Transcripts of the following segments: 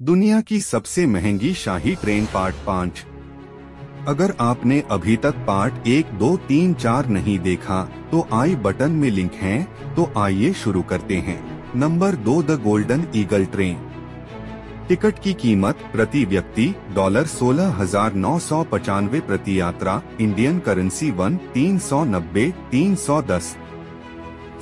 दुनिया की सबसे महँगी शाही ट्रेन पार्ट पाँच। अगर आपने अभी तक पार्ट एक, दो, तीन, चार नहीं देखा तो आई बटन में लिंक है तो आइए शुरू करते हैं। नंबर दो, the golden eagle train. Ticket की कीमत प्रति व्यक्ति, डॉलर सोलह हज़ार नौ सौ पचानवे प्रति यात्रा, इंडियन करेंसी वन, तीन सौ नब्बे, तीन सौ दस।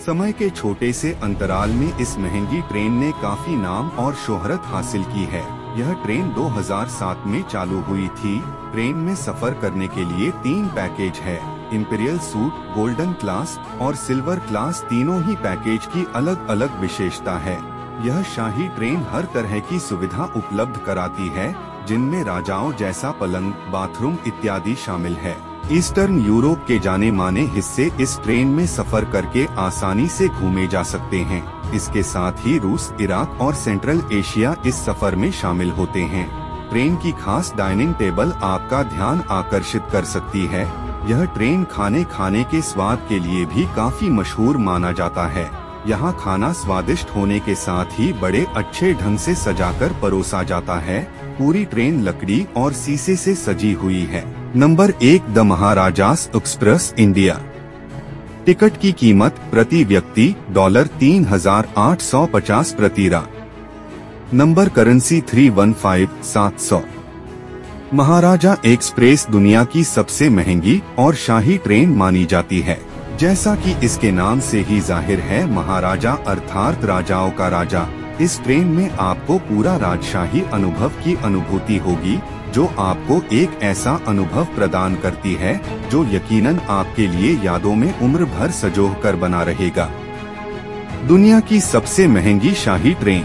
समय के छोटे से अंतराल में इस महँगी ट्रेन ने काफ़ी नाम और शोहरत हासिल की है। यह ट्रेन 2007 में चालू हुई थी। ट्रेन में सफ़र करने के लिए तीन पैकेज है। इम्पीरियल सूट, गोल्डन क्लास और सिल्वर क्लास तीनों ही पैकेज की अलग अलग विशेषता है। यह शाही ट्रेन हर तरह की सुविधा उपलब्ध कराती है, जिनमें राजाओं जैसा पलंग, बाथरूम इत्यादि शामिल है। ईस्टर्न यूरोप के जाने माने हिस्से इस ट्रेन में सफ़र करके आसानी से घूमे जा सकते हैं। इसके साथ ही रूस, इराक और सेंट्रल एशिया इस सफ़र में शामिल होते हैं। ट्रेन की खास डाइनिंग टेबल आपका ध्यान आकर्षित कर सकती है। यह ट्रेन खाने खाने के स्वाद के लिए भी काफ़ी मशहूर माना जाता है। यहाँ खाना स्वादिष्ट होने के साथ ही बड़े अच्छे ढंग से सजाकर परोसा जाता है। पूरी ट्रेन लकड़ी और शीशे से सजी हुई है। नंबर एक the Maharajas express India. Ticket की कीमत प्रति व्यक्ति डॉलर तीन हज़ार आठ सौ पचास प्रति रा। Number currency three one five सात सौ। महाराजा एक्सप्रेस दुनिया की सबसे महँगी और शाही ट्रेन मानी जाती है। जैसा कि इसके नाम से ही ज़ाहिर है, महाराजा अर्थात राजाओं का राजा। इस ट्रेन में आपको पूरा राजशाही अनुभव की अनुभूति होगी, जो आपको एक ऐसा अनुभव प्रदान करती है, जो यकीनन आपके लिए यादों में उम्र भर सजोह कर बना रहेगा। दुनिया की सबसे महँगी शाही ट्रेन।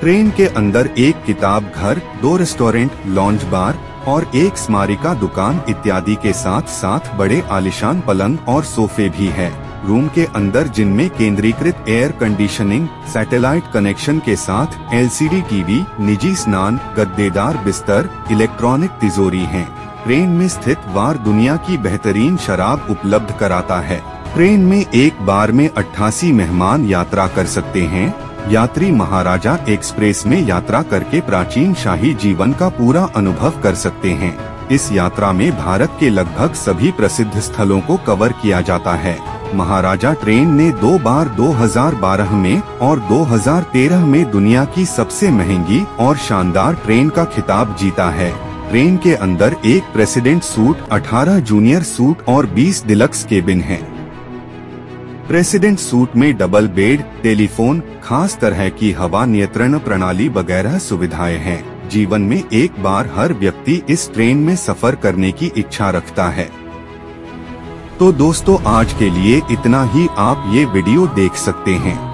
ट्रेन के अंदर एक किताब घर, दो रेस्टोरेंट लॉन्च बार और एक स्मारिका दुकान इत्यादि के साथ साथ बड़े आलिशान पलंग और सोफे भी है। रूम के अंदर जिनमें केंद्रीकृत एयर कंडीशनिंग सैटेलाइट कनेक्शन के साथ एलसीडी टीवी निजी स्नान, गद्देदार बिस्तर इलेक्ट्रॉनिक तिजोरी हैं। ट्रेन में स्थित वार दुनिया की बेहतरीन शराब उपलब्ध कराता है। ट्रेन में एक बार में 88 मेहमान यात्रा कर सकते हैं। यात्री महाराजा एक्सप्रेस में यात्रा करके प्राचीन शाही जीवन का पूरा अनुभव कर सकते हैं। इस यात्रा में भारत के लगभग सभी प्रसिद्ध स्थलों को कवर किया जाता है। महाराजा ट्रेन ने दो बार 2012 में और 2013 में दुनिया की सबसे महँगी और शानदार ट्रेन का खिताब जीता है। ट्रेन के अंदर एक प्रेसिडेंट सूट 18 जूनियर सूट और 20 डिलक्स केबिन हैं। प्रेसिडेंट सूट में डबल बेड, टेलीफोन, खास तरह की हवा नियंत्रण प्रणाली वगैरह सुविधाएँ हैं। जीवन में एक बार हर व्यक्ति इस ट्रेन में सफ़र करने की इच्छा रखता है। तो दोस्तों आज के लिए इतना ही। आप ये वीडियो देख सकते हैं।